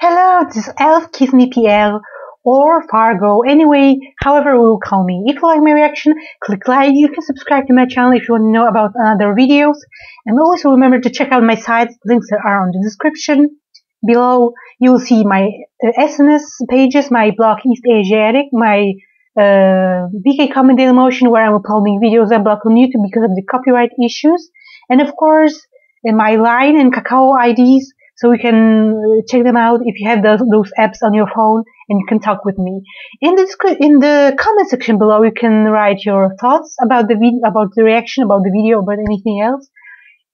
Hello, this is Elf Kiss Me PL or Fargo. Anyway, however you will call me. If you like my reaction, click like. You can subscribe to my channel if you want to know about other videos. And also remember to check out my sites. Links are on the description below. You will see my uh, SNS pages, my blog EastAsiaAddict, my uh, VK Comedy Motion where I'm uploading videos I block on YouTube because of the copyright issues. And of course, in my line and Kakao IDs so you can uh, check them out if you have those, those apps on your phone and you can talk with me. In the, in the comment section below, you can write your thoughts about the video, about the reaction, about the video, about anything else.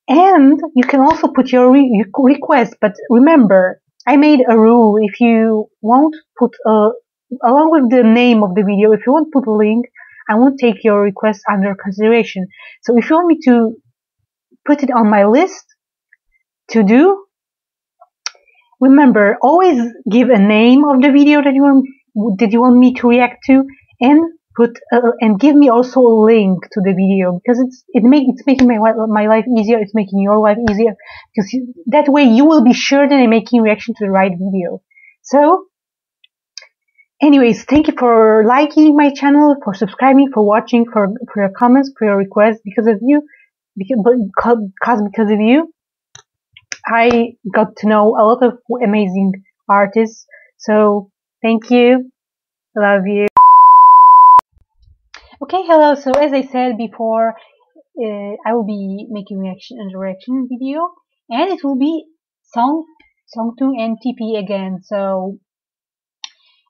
And you can also put your re request, but remember, I made a rule. If you won't put a, along with the name of the video, if you won't put a link, I won't take your request under consideration. So if you want me to put it on my list to do, Remember, always give a name of the video that you want, that you want me to react to and put uh, and give me also a link to the video because it's it make it's making my my life easier it's making your life easier because you, that way you will be sure that I'm making reaction to the right video. So anyways thank you for liking my channel for subscribing for watching for for your comments for your requests because of you because because of you I got to know a lot of amazing artists. So thank you. Love you. Okay, hello. So as I said before, uh, I will be making reaction and reaction video, and it will be song, Sơn Tùng M-TP again. So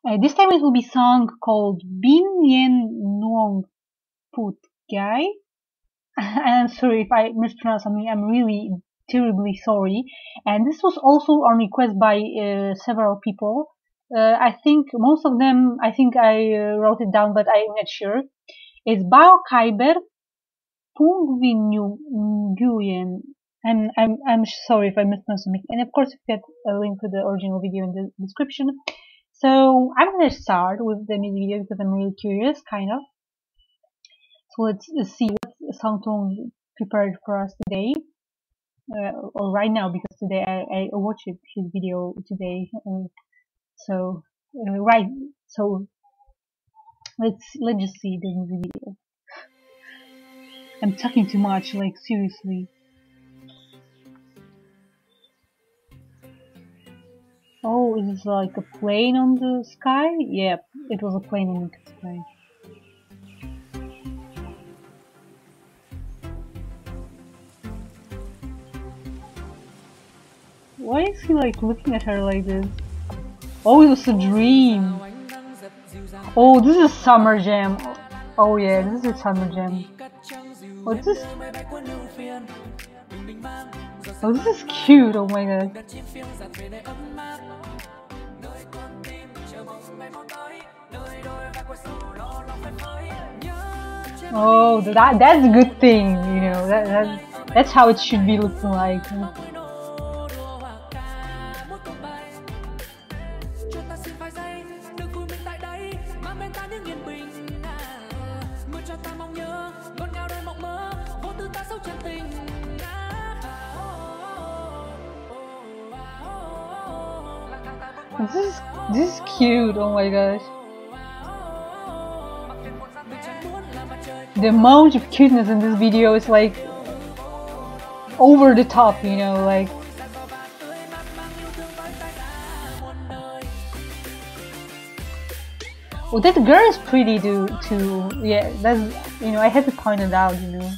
uh, this time it will be song called Bình Yên Những Phút Giây. I'm sorry if I mispronounce something. I'm really terribly sorry. And this was also on request by uh, several people. Uh, I think most of them, I think I uh, wrote it down, but I'm not sure. It's Bảo Kaiber And I'm, I'm sorry if I mispronounced it. And of course, you get a link to the original video in the description. So I'm to start with the music video because I'm really curious, kind of. So let's see what Sơn Tùng prepared for us today uh, or right now because today I, I watched his video today. Uh, so uh, right, so let's let's just see the video. I'm talking too much, like seriously. Oh, is this like a plane on the sky? Yep, it was a plane on the sky. Why is he like looking at her like this? Oh, it was a dream. Oh, this is summer jam. Oh yeah, this is summer jam. What's this? Oh, this is cute. Oh my god. Oh, that that's a good thing. You know that that that's how it should be looking like. This is this is cute. Oh my gosh. The amount of cuteness in this video is like over the top, you know, like Well, that girl is pretty too. To yeah, that's you know I had to point it out. You know.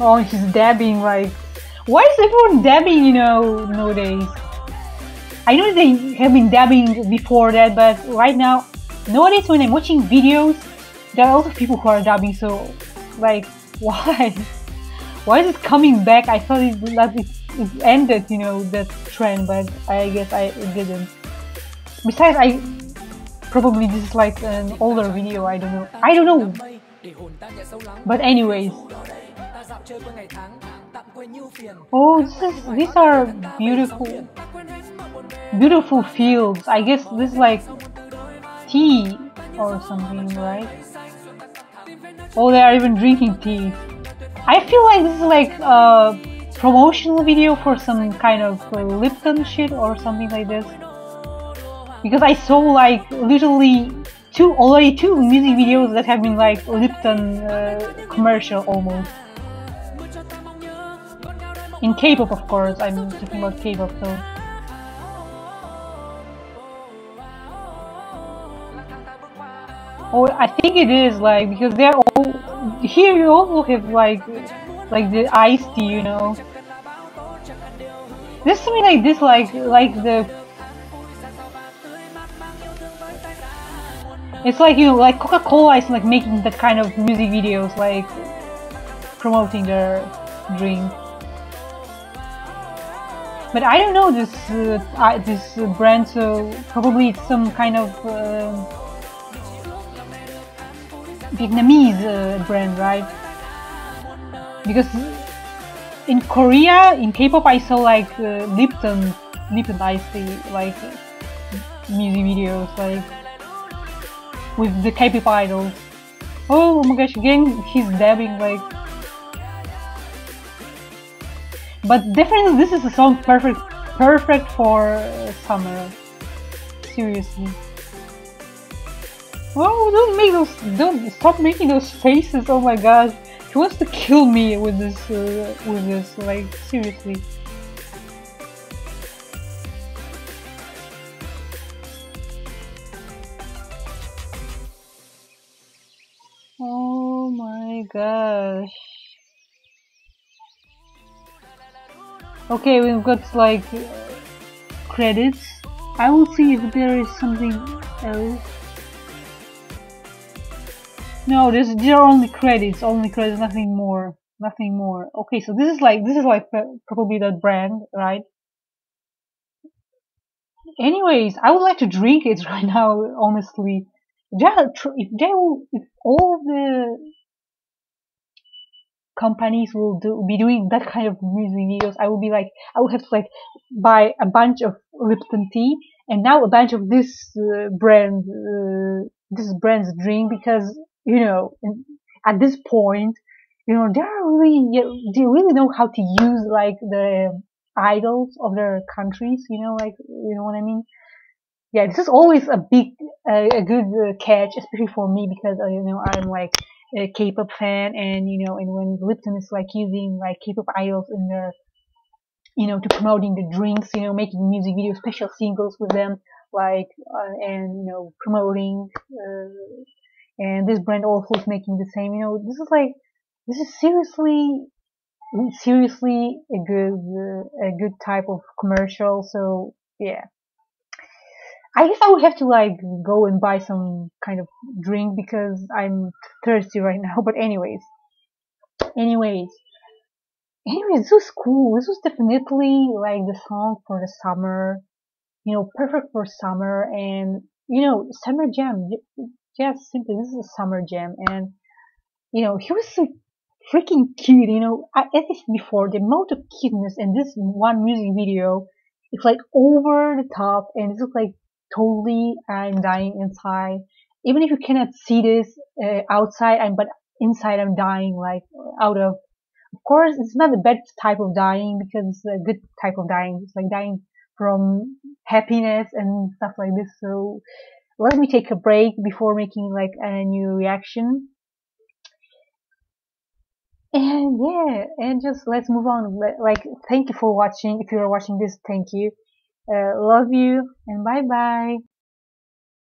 Oh, she's dabbing like. Why is everyone dabbing, you know, nowadays? I know they have been dabbing before that, but right now, nowadays when I'm watching videos, there are a lot of people who are dabbing, so, like, why? Why is it coming back? I thought it, that it, it ended, you know, that trend, but I guess I it didn't. Besides, I probably this is like an older video. I don't know. I don't know. But anyways, Oh, is, these are beautiful, beautiful fields. I guess this is like tea or something, right? Oh, they are even drinking tea. I feel like this is like a promotional video for some kind of Lipton shit or something like this. Because I saw like literally two already two music videos that have been like Lipton uh, commercial almost. In K-pop, of course. I'm talking about K-pop, so. Oh, I think it is like because they're all here. You also have like like the iced tea, you know. There's me like this, like like the. It's like you know, like Coca-Cola is like making that kind of music videos, like promoting their drink. But I don't know this uh, this brand, so probably it's some kind of. Uh, Vietnamese uh, brand, right? Because in Korea, in K-pop, I saw like uh, Lipton, Lipton iced tea, like music videos, like with the K-pop idols. Oh my gosh, again, he's dabbing like. But definitely, this is a song perfect, perfect for summer. Seriously. Oh, don't make those, don't stop making those faces. Oh my god, he wants to kill me with this, uh, with this. Like seriously. Oh my gosh. Okay, we've got like credits. I will see if there is something else. No, this these are only credits, only credits, nothing more, nothing more. Okay, so this is like this is like probably that brand, right? Anyways, I would like to drink it right now. Honestly, if they will, if all the companies will do be doing that kind of music videos, I will be like, I would have to like buy a bunch of Lipton tea and now a bunch of this uh, brand, uh, this brand's drink because you know, at this point, you know, they really, they really know how to use like the idols of their countries, you know, like, you know what I mean? Yeah, this is always a big, uh, a good uh, catch, especially for me because, uh, you know, I'm like a K-pop fan and, you know, and when Lipton is like using like K-pop idols in their, you know, to promoting the drinks, you know, making music videos, special singles with them, like, uh, and, you know, promoting, uh, and this brand also is making the same. You know, this is like this is seriously seriously a good uh, a good type of commercial. So yeah. I guess I would have to like go and buy some kind of drink because I'm thirsty right now. But anyways, anyways, anyways, this was cool. This was definitely like the song for the summer. You know, perfect for summer and you know, summer jam just simply this is a summer jam and you know he was so freaking cute you know I, as I said before the amount of cuteness in this one music video it's like over the top and it's like totally I'm dying inside. Even if you cannot see this uh, outside I'm but inside I'm dying like out of of course it's not the bad type of dying because it's a good type of dying. It's like dying from happiness and stuff like this. So let me take a break before making like a new reaction. And yeah and just let's move on. Like thank you for watching. If you're watching this thank you uh, love you and bye bye